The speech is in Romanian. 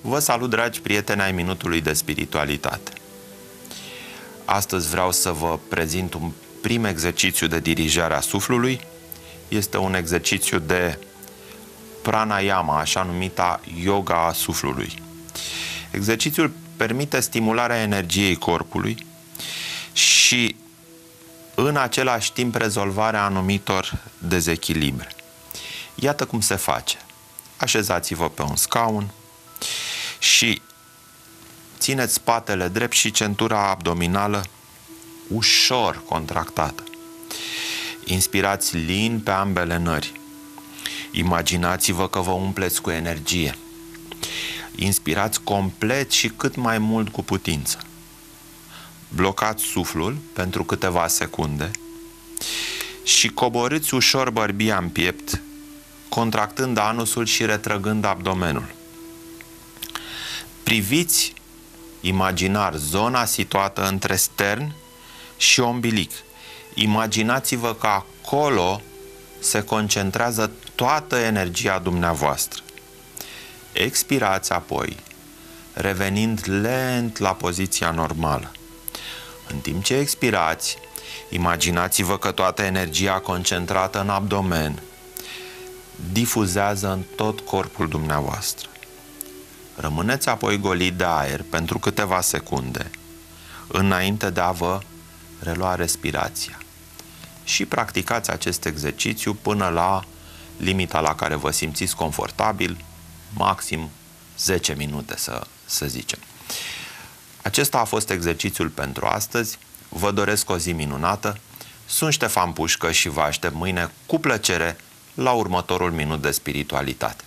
Vă salut, dragi prieteni ai Minutului de Spiritualitate. Astăzi vreau să vă prezint un prim exercițiu de dirijare a suflului. Este un exercițiu de pranayama, așa numita yoga a suflului. Exercițiul permite stimularea energiei corpului și în același timp rezolvarea anumitor dezechilibre. Iată cum se face. Așezați-vă pe un scaun și țineți spatele drept și centura abdominală ușor contractată. Inspirați lin pe ambele nări. Imaginați-vă că vă umpleți cu energie. Inspirați complet și cât mai mult cu putință. Blocați suflul pentru câteva secunde și coborâți ușor bărbia în piept, contractând anusul și retrăgând abdomenul. Priviți imaginar zona situată între stern și ombilic. Imaginați-vă că acolo se concentrează toată energia dumneavoastră. Expirați apoi, revenind lent la poziția normală. În timp ce expirați, imaginați-vă că toată energia concentrată în abdomen difuzează în tot corpul dumneavoastră. Rămâneți apoi golit de aer pentru câteva secunde, înainte de a vă relua respirația. Și practicați acest exercițiu până la limita la care vă simțiți confortabil, maxim 10 minute să, să zicem. Acesta a fost exercițiul pentru astăzi. Vă doresc o zi minunată. Sunt Ștefan Pușcă și vă aștept mâine cu plăcere la următorul minut de spiritualitate.